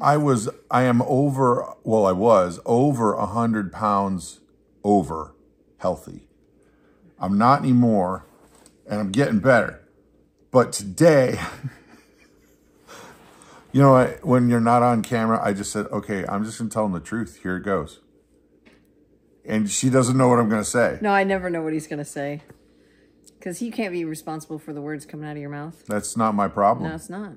I was, I am over, well, I was over a hundred pounds over healthy. I'm not anymore and I'm getting better. But today, you know, what? when you're not on camera, I just said, okay, I'm just going to tell them the truth. Here it goes. And she doesn't know what I'm going to say. No, I never know what he's going to say. Because he can't be responsible for the words coming out of your mouth. That's not my problem. No, it's not.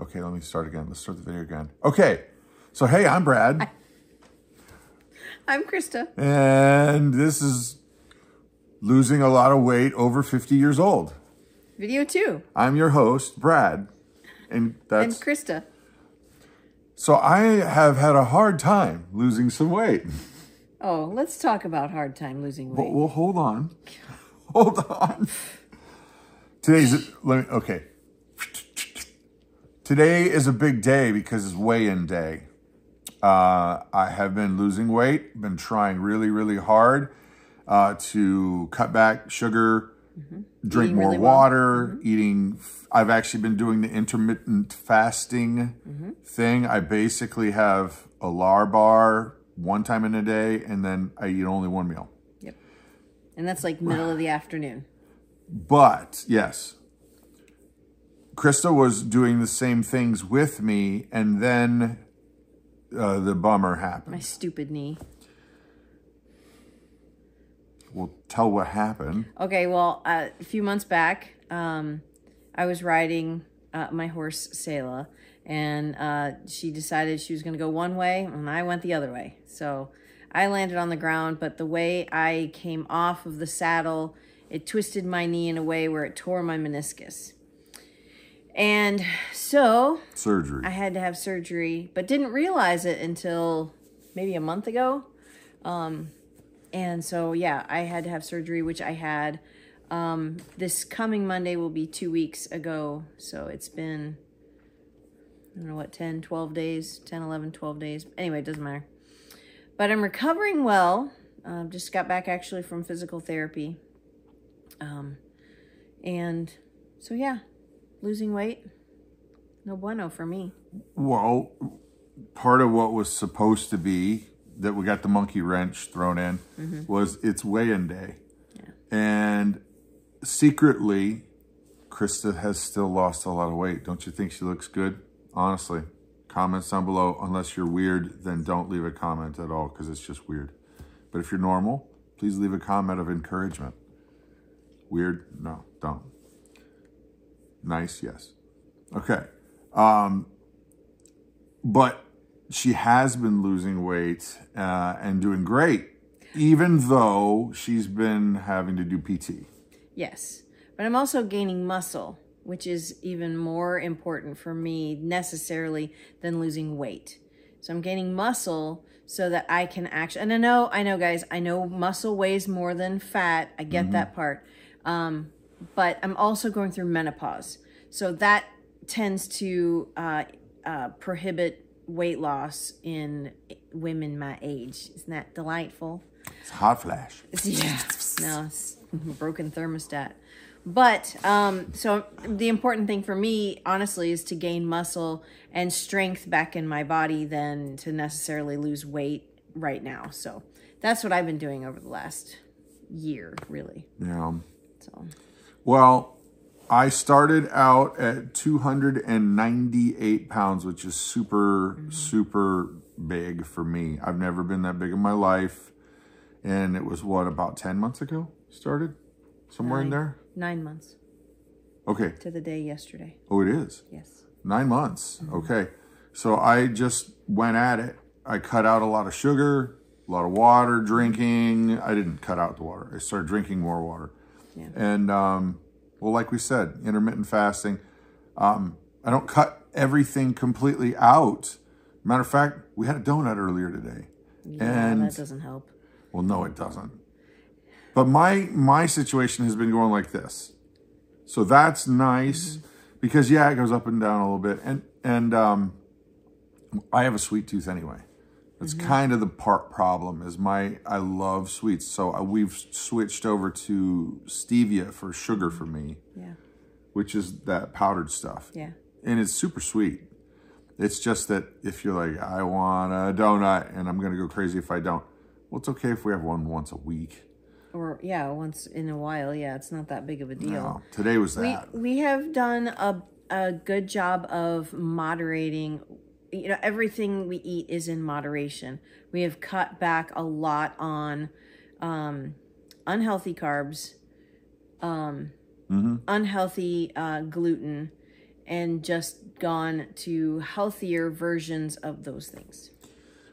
Okay, let me start again. Let's start the video again. Okay, so hey, I'm Brad. I'm Christa. And this is losing a lot of weight over 50 years old. Video two. I'm your host, Brad. And that's. And Christa. so I have had a hard time losing some weight. Oh, let's talk about hard time losing weight. Well, well hold on. Hold on. Today's let me okay. Today is a big day because it's weigh-in day. Uh, I have been losing weight, been trying really, really hard uh, to cut back sugar, drink Eating more really well. water, eating. I've actually been doing the intermittent fasting thing. I basically have a Larabar one time in a day, and then I eat only one meal. Yep. And that's like middle of the afternoon. But yes, Christa was doing the same things with me, and then uh, the bummer happened. My stupid knee. We'll tell what happened. Okay, well, uh, a few months back, um, I was riding uh, my horse, Selah, and uh, she decided she was going to go one way, and I went the other way. So I landed on the ground, but the way I came off of the saddle, it twisted my knee in a way where it tore my meniscus. And so Surgery. I had to have surgery, but didn't realize it until maybe a month ago. Um, and so, yeah, I had to have surgery, which I had. Um, this coming Monday will be two weeks ago. So it's been, I don't know what, 10, 12 days, 10, 11, 12 days. Anyway, it doesn't matter. But I'm recovering well. Uh, just got back actually from physical therapy. Um, and so, yeah, losing weight. No bueno for me. well, part of what was supposed to be that we got the monkey wrench thrown in mm-hmm. was it's weigh-in day. And secretly, Christa has still lost a lot of weight. Don't you think she looks good? Honestly, comments down below. Unless you're weird, then don't leave a comment at all because it's just weird. But if you're normal, please leave a comment of encouragement. Weird? No, don't. Nice? Yes. Okay. Um, but she has been losing weight uh, and doing great, even though she's been having to do PT. Yes. But I'm also gaining muscle, which is even more important for me necessarily than losing weight. So I'm gaining muscle so that I can actually, and I know, I know guys, I know muscle weighs more than fat. I get that part. Um, but I'm also going through menopause. So that tends to uh, uh, prohibit weight loss in women my age. Isn't that delightful? It's hot flash. Yeah. No, it's broken thermostat. But um, so the important thing for me, honestly, is to gain muscle and strength back in my body than to necessarily lose weight right now. So that's what I've been doing over the last year, really. Yeah. So Well, I started out at 298 pounds, which is super, super big for me. I've never been that big in my life. And it was what, about 10 months ago? Started? Somewhere in there? nine months Okay. to the day yesterday. Oh, it is. Yes. Nine months. Mm-hmm. Okay. So I just went at it. I cut out a lot of sugar, a lot of water drinking. I didn't cut out the water. I started drinking more water. Yeah. And, um, well, like we said, intermittent fasting. Um, I don't cut everything completely out. Matter of fact, we had a donut earlier today. Yeah, and that doesn't help. well, no, it doesn't. But my my situation has been going like this. So that's nice because yeah, it goes up and down a little bit. And and um I have a sweet tooth anyway. That's kind of the part problem is my I love sweets. So uh, we've switched over to stevia for sugar for me, Yeah. which is that powdered stuff. Yeah. And it's super sweet. It's just that if you're like, I want a donut and I'm going to go crazy if I don't, well, it's okay if we have one once a week. Or yeah, once in a while. Yeah, it's not that big of a deal. No, today was that. We we have done a a good job of moderating. You know, everything we eat is in moderation. We have cut back a lot on um, unhealthy carbs, um, unhealthy uh, gluten, and just gone to healthier versions of those things.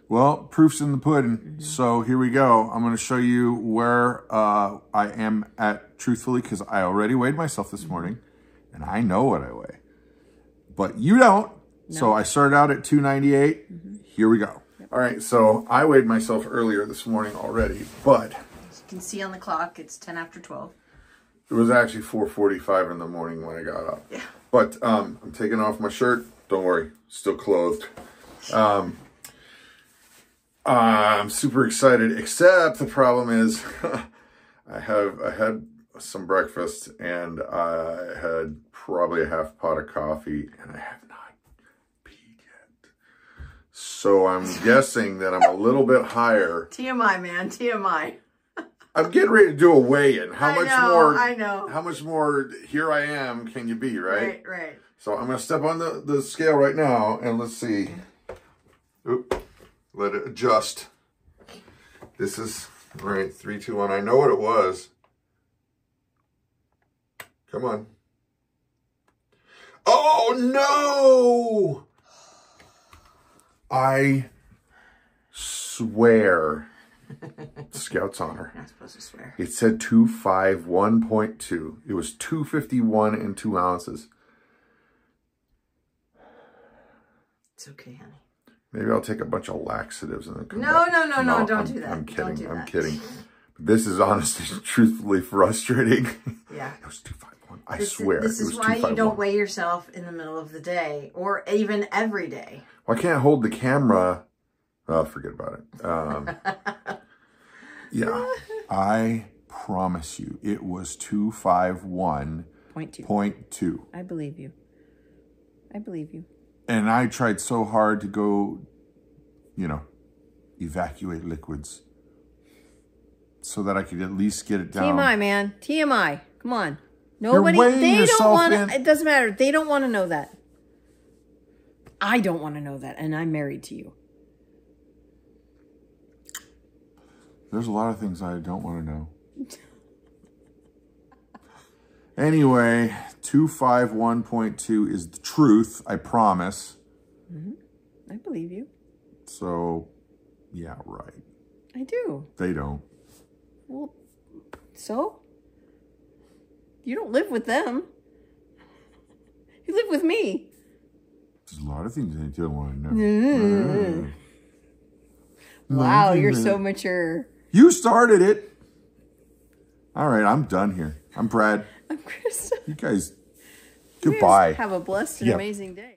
Well, proof's in the pudding. So here we go. I'm going to show you where uh, I am at truthfully because I already weighed myself this morning and I know what I weigh. But you don't. So I started out at 298. Here we go. All right. So I weighed myself earlier this morning already, but As you can see on the clock, it's 10 after 12. it was actually 4:45 in the morning when I got up. Yeah. But um, I'm taking off my shirt. Don't worry, still clothed. Um, I'm super excited. Except the problem is, I have I had some breakfast and I had probably a half pot of coffee, and I have not. So I'm guessing that I'm a little bit higher. TMI, man, TMI. I'm getting ready to do a weigh-in. How I much know, more? I know. How much more? Here I am. Can you be right? Right, right. So I'm gonna step on the the scale right now, and let's see. Oop, let it adjust. This is right. Three, two, one. I know what it was. Come on. Oh no! I swear. Scout's honor. Not supposed to swear. It said 251.2. It was 251 and 2 ounces. It's okay, honey. Maybe I'll take a bunch of laxatives and then come No, back. no, no, no, no don't I'm, do that. I'm kidding. do I'm that. kidding. This is honestly, truthfully frustrating. Yeah. it was 251. I This, swear. this it is why you don't weigh yourself in the middle of the day or even every day. Well, I can't hold the camera. Oh, forget about it. Um, yeah. I promise you, it was 251.2. Point two. I believe you. I believe you. And I tried so hard to go, you know, evacuate liquids so that I could at least get it down. TMI, man. TMI. Come on. Nobody. They don't want to. It doesn't matter. They don't want to know that. I don't want to know that, and I'm married to you. There's a lot of things I don't want to know. anyway, 251.2 is the truth, I promise. Mm-hmm. I believe you. So, yeah, right. I do. They don't. Well, so? You don't live with them. You live with me. Lot of things I don't want to know. Mm-hmm. Mm-hmm. Wow, you're so mature. You started it. All right, I'm done here. I'm Brad. I'm Christa. You guys, You guys goodbye. Have a blessed and Yeah. amazing day.